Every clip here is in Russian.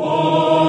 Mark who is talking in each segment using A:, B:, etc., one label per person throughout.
A: Oh.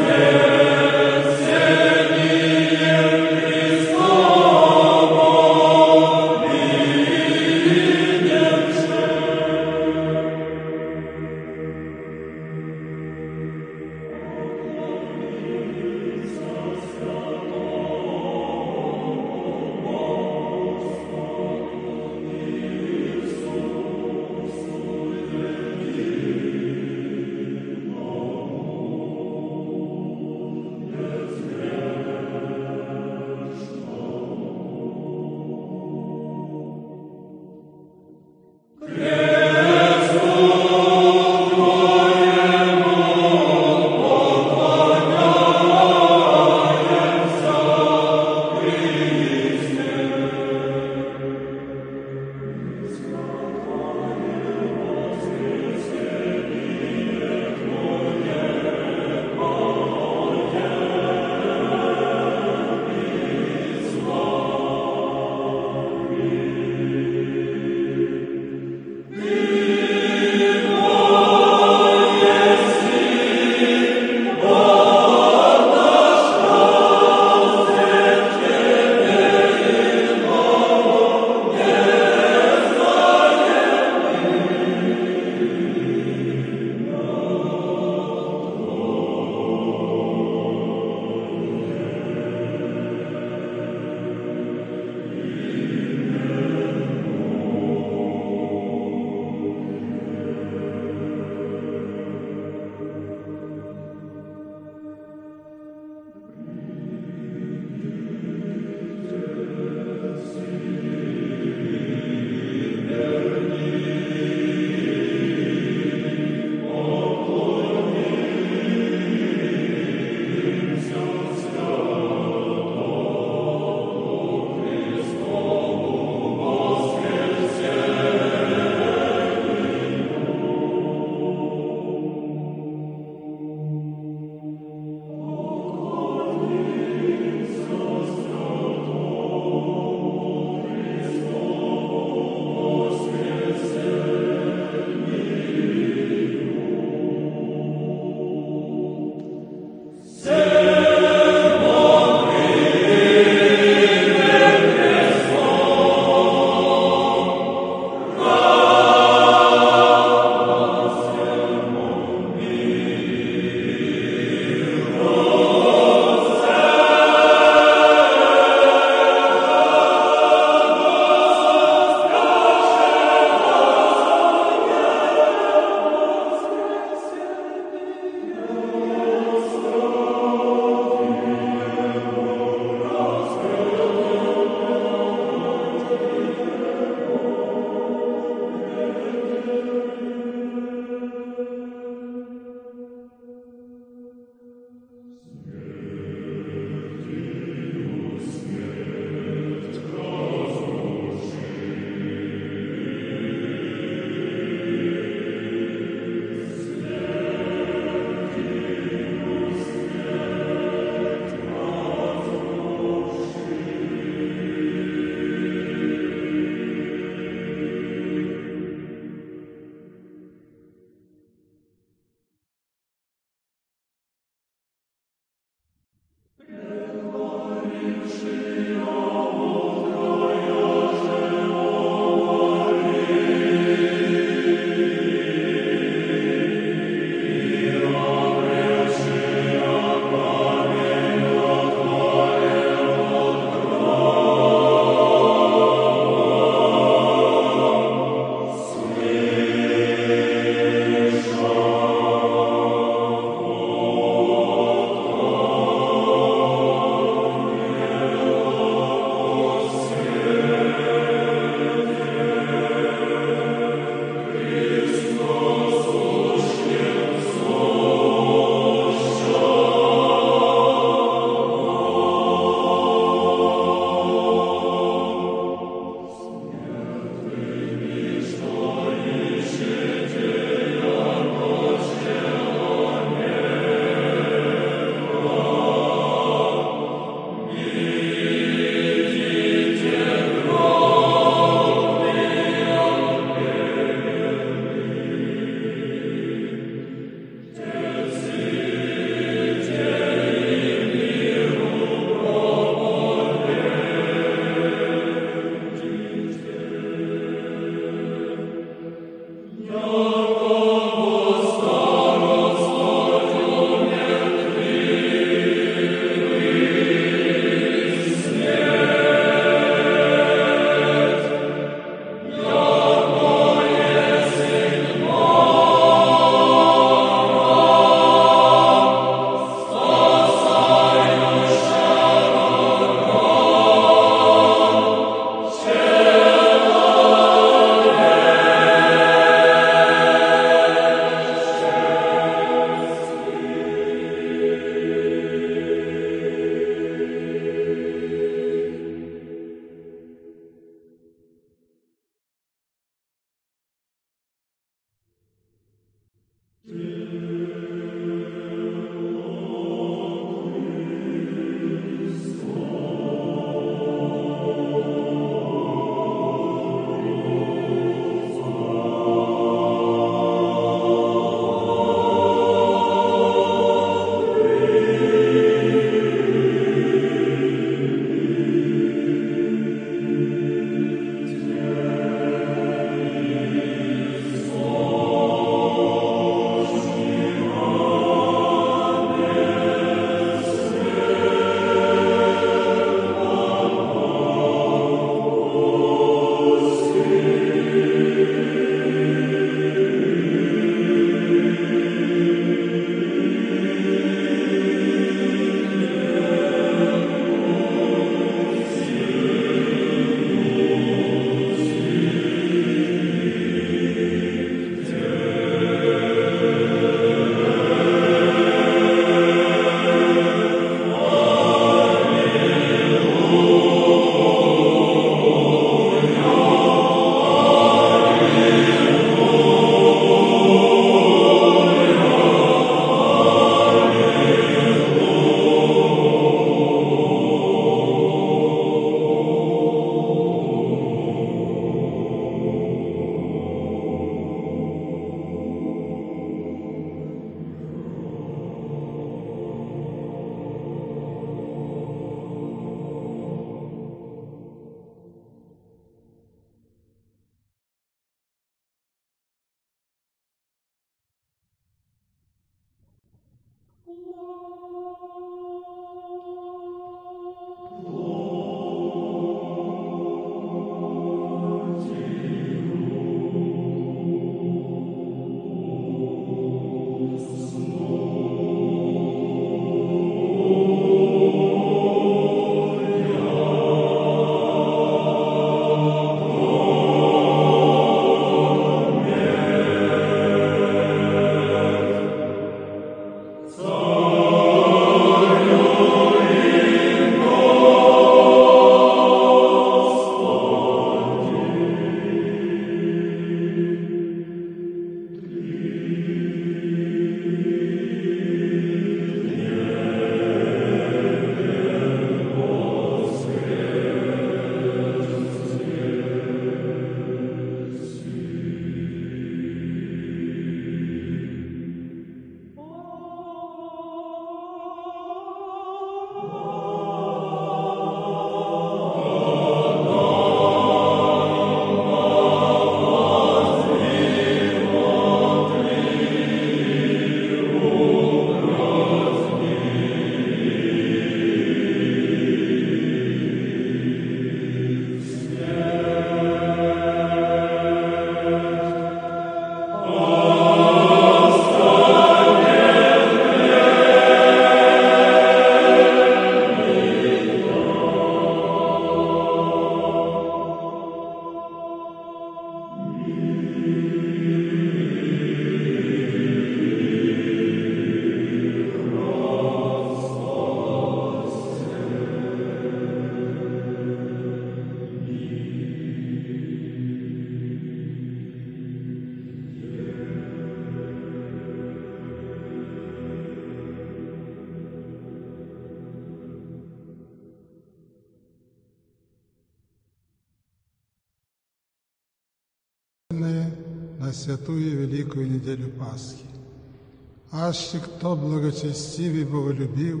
A: Аще кто благочестив и боголюбив,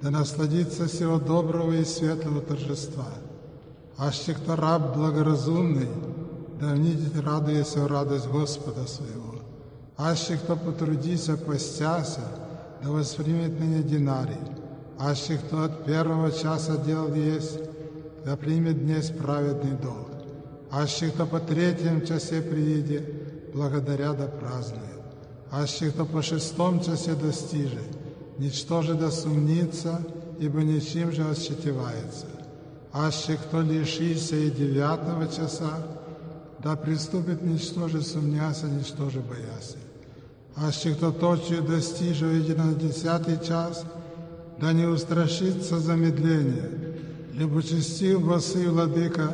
A: да насладится всего доброго и светлого торжества. Аще кто раб благоразумный, да внидит радуется в радость Господа своего. Аще кто потрудится, постяся, да воспримет ныне динарий. Аще кто от первого часа дел есть, да примет днесь праведный долг. Аще кто по третьем часе приедет, благодаря да празднует. Аще кто по шестом часе достижет, ничто же да сумнится, ибо ничем же ощетевается. Аще кто лишится и девятого часа, да приступит ничто же сумняся, ничто же бояся. Аще кто точью достижет и на десятый час, да не устрашится замедление. Любочестив басы владыка,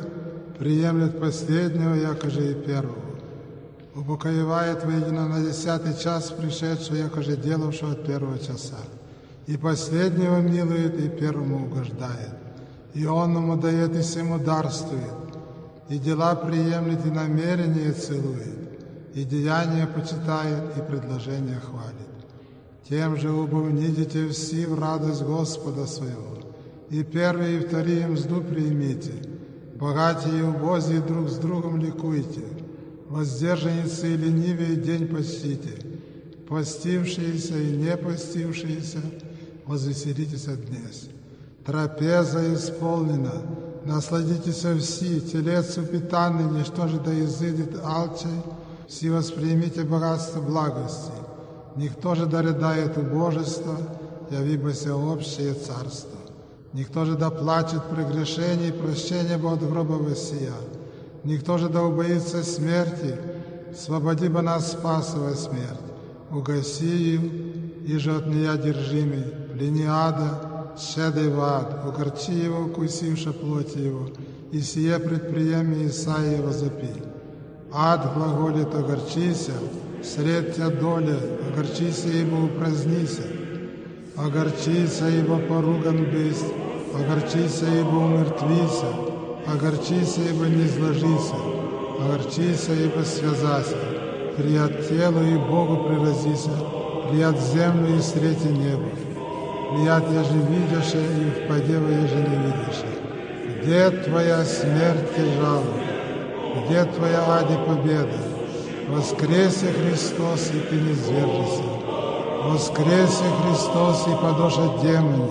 A: приемлет последнего, якоже и первого. Упокоевает воедино на десятый час пришедшего, якоже делавшего от первого часа. И последнего милует, и первому угождает. И он ему дает, и всему дарствует. И дела приемлет, и намерения целует. И деяния почитает, и предложения хвалит. Тем же убовнидите все в радость Господа своего. И первые, и вторые мзду примите. Богатые и убозие друг с другом ликуйте. Воздержанницы и ленивые день постите. Постившиеся и не постившиеся, возвеселитесь от днес. Трапеза исполнена, насладитесь все, телец упитанный, ничто же да изыдет алчей, все воспримите богатство благости. Никто же да рыдает убожество, явибося общее царство. Никто же да плачет прегрешений, прощения бы от гроба воссия. Никто же да убоится смерти, свободи бы нас спасова смерть. Угаси им, и же от нея держимый, плени ада, щедай в ад, угорчи его, укусивши плоти его, и сие предприеми Исаия запи. Ад глаголит, огорчися, сред тебя доля, огорчися, ибо упразднися. Огорчися, ибо поруган бысть, огорчися, ибо умертвися, огорчися, ибо не изложися, огорчися, ибо связася, прият телу и Богу приразися, прият землю и срети небо. Прият, еже видишь, и впаде, еже не видишь. Где твоя смерть тяжала? Где твоя ади победа? Воскресе Христос, и ты не звержися.
B: Воскресе Христос и подоша демоне.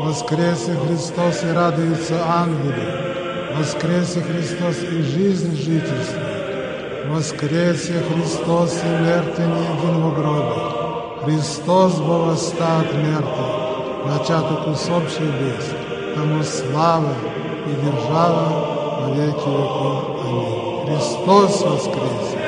B: Воскресе Христос и радуются ангелы. Воскресе Христос и жизнь жительствует. Воскресе Христос и мертвый не един в гробе. Христос бо восста от мертвых, начаток усопший весь, тому слава и держава во веки веков. Аминь. Христос воскресе!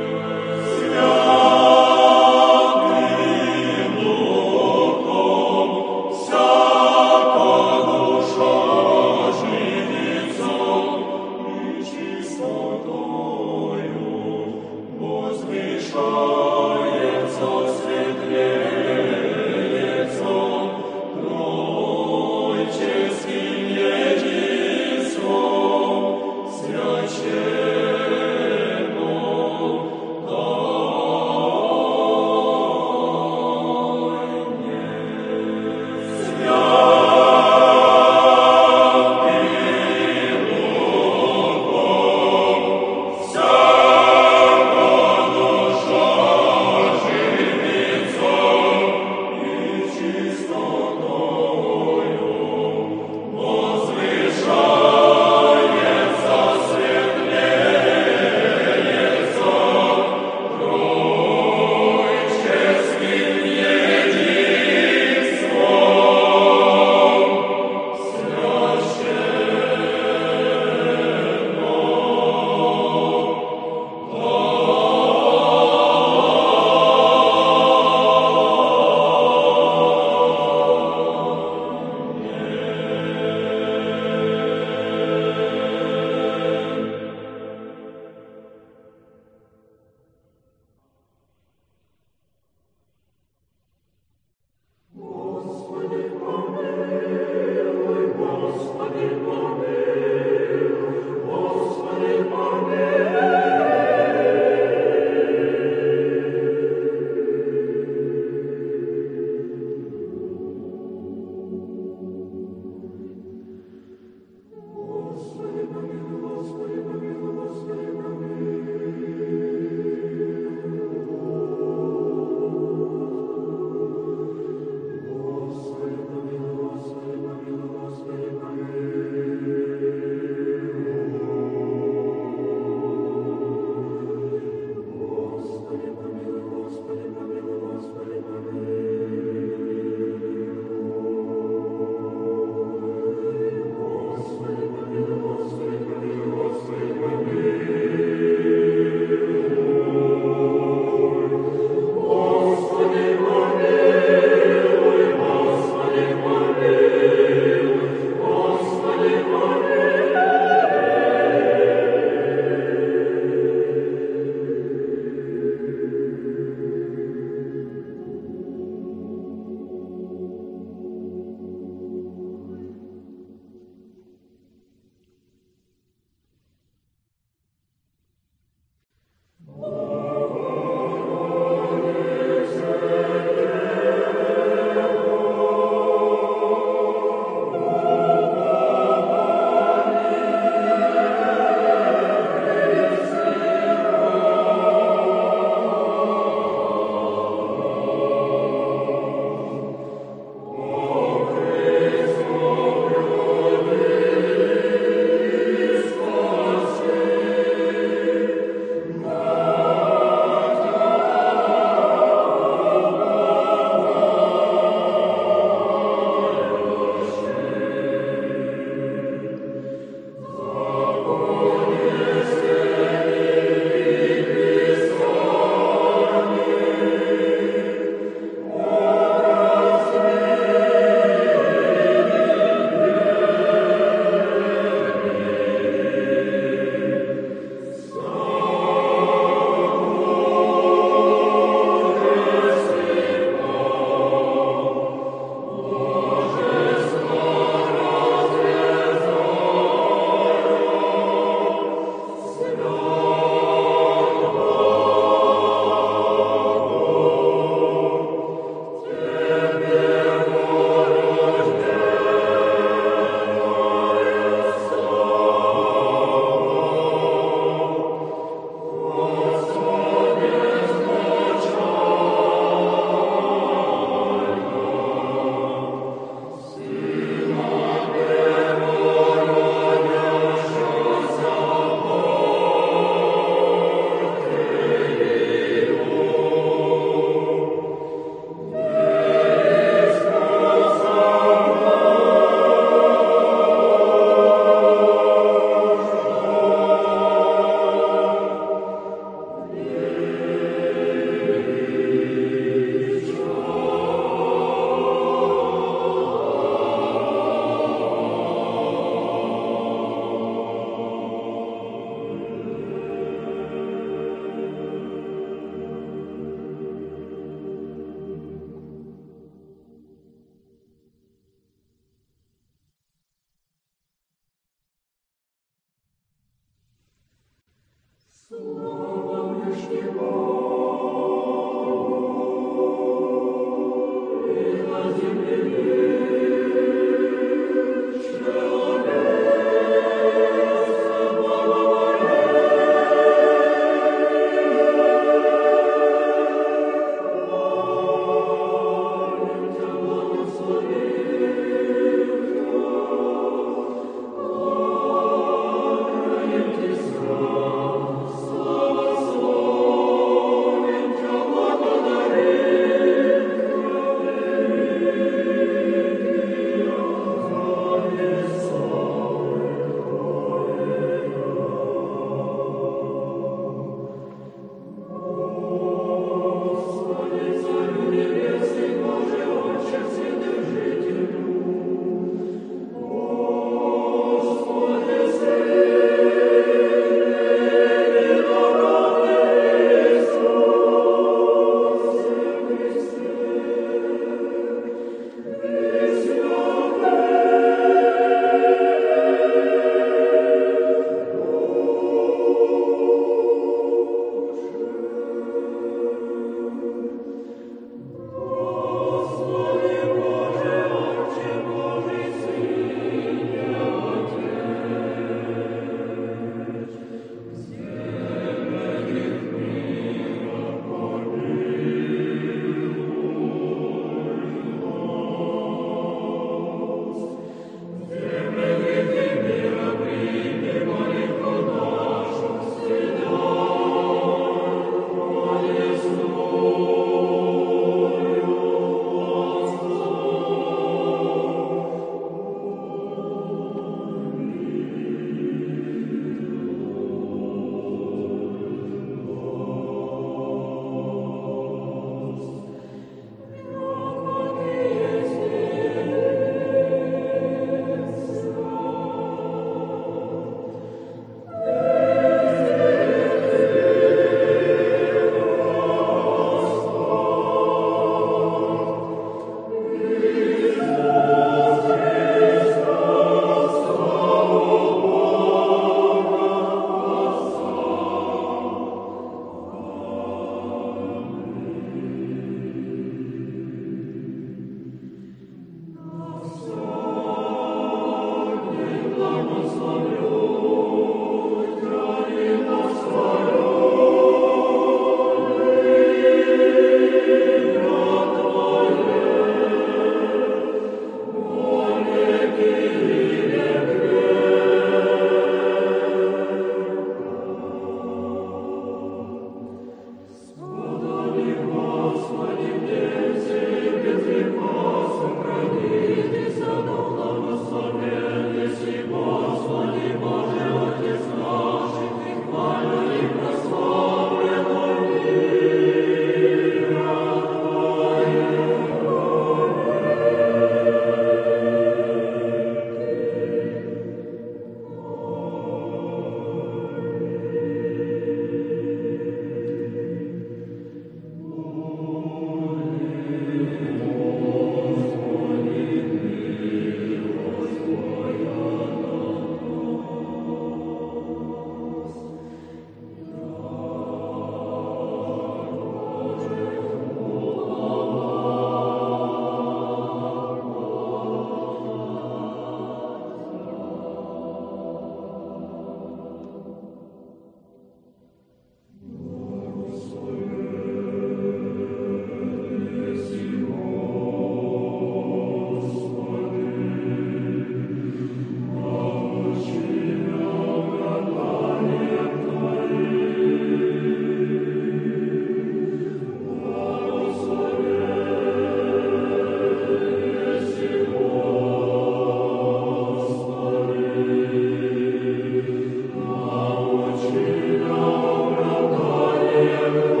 B: Amen.